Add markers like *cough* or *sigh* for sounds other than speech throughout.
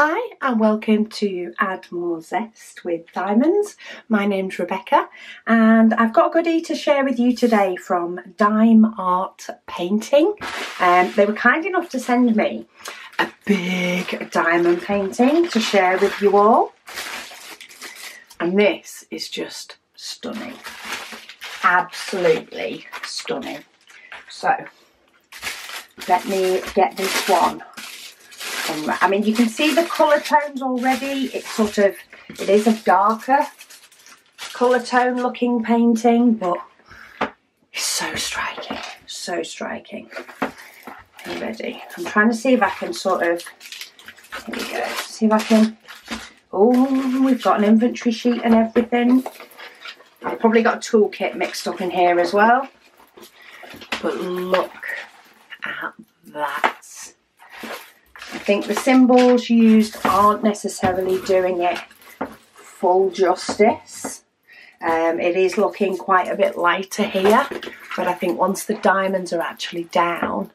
Hi and welcome to Add More Zest with Diamonds. My name's Rebecca and I've got a goodie to share with you today from Diam Art Painting. Um, they were kind enough to send me a big diamond painting to share with you all. And this is just stunning. Absolutely stunning. So let me get this one Um, I mean, you can see the colour tones already. It's sort of, it is a darker colour tone looking painting, but it's so striking, so striking. Ready? I'm trying to see if I can sort of, here we go, see if I can, oh, we've got an inventory sheet and everything. I've probably got a toolkit mixed up in here as well. But look at that think the symbols used aren't necessarily doing it full justice. Um, it is looking quite a bit lighter here, but I think once the diamonds are actually down,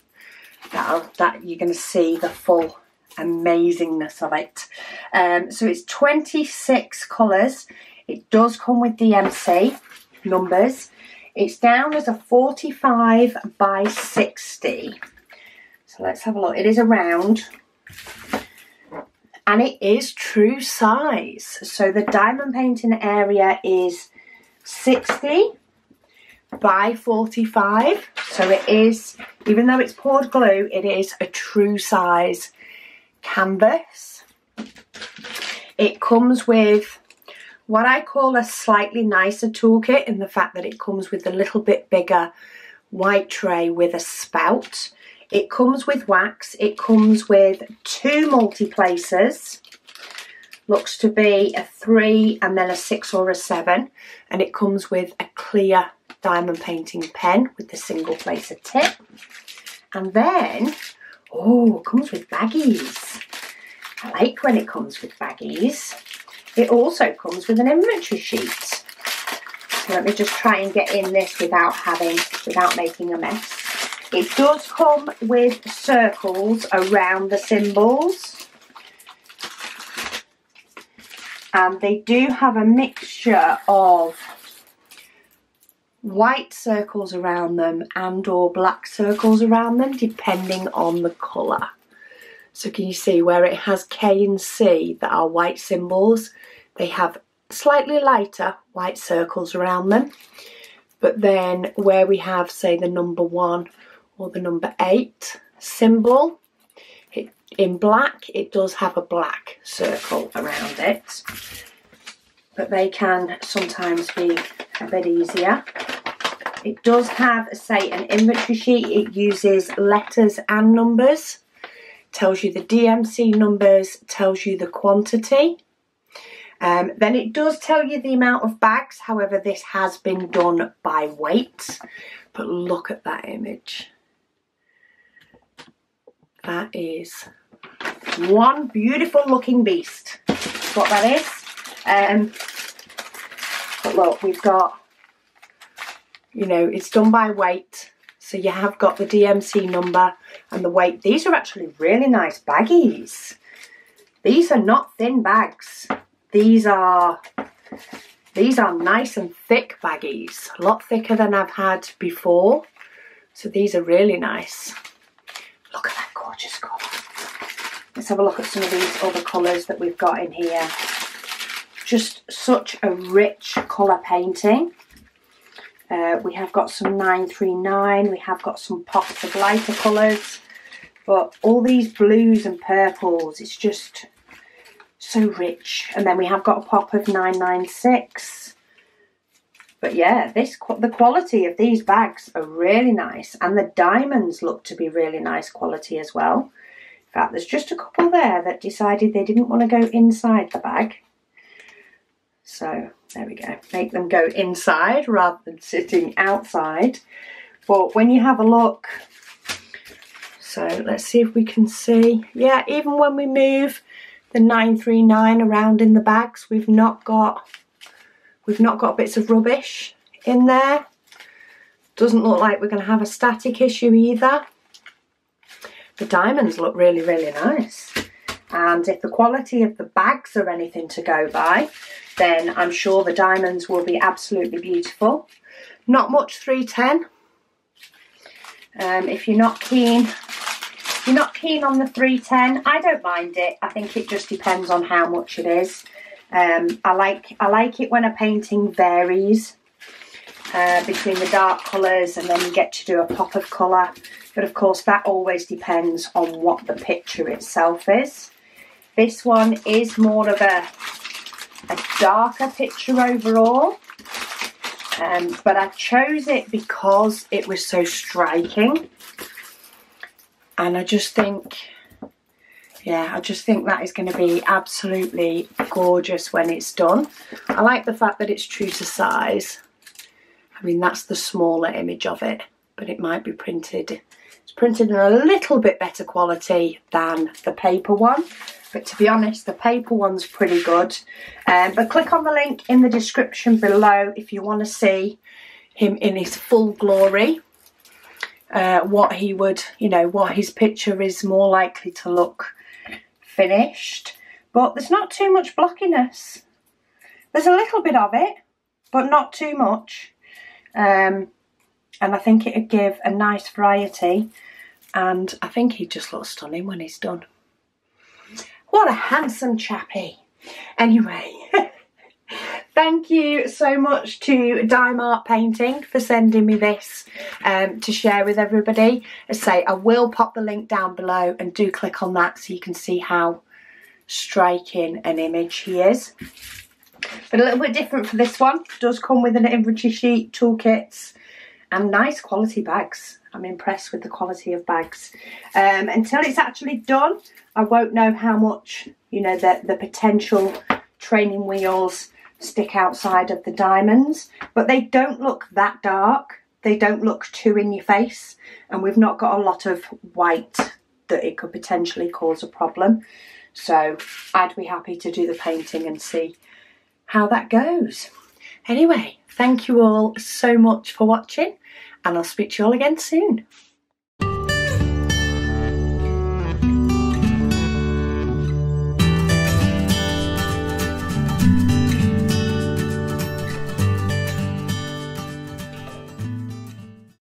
that that you're going to see the full amazingness of it. Um, so it's 26 colours. It does come with DMC numbers. It's down as a 45 by 60. So let's have a look. It is a round and it is true size. So the diamond painting area is 60 by 45. So it is, even though it's poured glue, it is a true size canvas. It comes with what I call a slightly nicer toolkit in the fact that it comes with a little bit bigger white tray with a spout. It comes with wax. It comes with two multi-placers. Looks to be a three and then a six or a seven. And it comes with a clear diamond painting pen with the single placer tip. And then, oh, it comes with baggies. I like when it comes with baggies. It also comes with an inventory sheet. So let me just try and get in this without having, without making a mess. It does come with circles around the symbols. And they do have a mixture of white circles around them and or black circles around them depending on the colour. So can you see where it has K and C that are white symbols, they have slightly lighter white circles around them. But then where we have say the number one or the number 8 symbol. It, in black, it does have a black circle around it, but they can sometimes be a bit easier. It does have, say, an inventory sheet. It uses letters and numbers. Tells you the DMC numbers, tells you the quantity. Um, then it does tell you the amount of bags. However, this has been done by weight. But look at that image. That is one beautiful looking beast. What that is. Um, but look, we've got, you know, it's done by weight. So you have got the DMC number and the weight. These are actually really nice baggies. These are not thin bags. These are these are nice and thick baggies, a lot thicker than I've had before. So these are really nice. Look at that gorgeous colour. Let's have a look at some of these other colours that we've got in here. Just such a rich colour painting. Uh, we have got some 939, we have got some pops of lighter colours, but all these blues and purples, it's just so rich. And then we have got a pop of 996, but yeah, this the quality of these bags are really nice, and the diamonds look to be really nice quality as well. In fact, there's just a couple there that decided they didn't want to go inside the bag. So there we go. Make them go inside rather than sitting outside. But when you have a look, so let's see if we can see. Yeah, even when we move the 939 around in the bags, we've not got We've not got bits of rubbish in there. Doesn't look like we're going to have a static issue either. The diamonds look really, really nice. And if the quality of the bags are anything to go by, then I'm sure the diamonds will be absolutely beautiful. Not much 310. Um, if you're not keen, you're not keen on the 310, I don't mind it. I think it just depends on how much it is. Um, I like I like it when a painting varies uh, between the dark colours and then you get to do a pop of colour. But of course that always depends on what the picture itself is. This one is more of a, a darker picture overall. Um, but I chose it because it was so striking. And I just think, yeah, I just think that is going to be absolutely gorgeous when it's done. I like the fact that it's true to size. I mean, that's the smaller image of it, but it might be printed. It's printed in a little bit better quality than the paper one. But to be honest, the paper one's pretty good. Um, but click on the link in the description below if you want to see him in his full glory. Uh, what he would, you know, what his picture is more likely to look finished. But there's not too much blockiness. There's a little bit of it, but not too much. Um, and I think it'd give a nice variety and I think he just looks stunning when he's done. What a handsome chappy. Anyway, *laughs* thank you so much to Diam Art Painting for sending me this um, to share with everybody. As I say, I will pop the link down below and do click on that so you can see how striking an image he is. But a little bit different for this one. It does come with an inventory sheet, toolkits, and nice quality bags. I'm impressed with the quality of bags. Um, until it's actually done, I won't know how much, you know, the, the potential training wheels stick outside of the diamonds. But they don't look that dark. They don't look too in your face. And we've not got a lot of white that it could potentially cause a problem. So I'd be happy to do the painting and see how that goes. Anyway, thank you all so much for watching and I'll speak to you all again soon.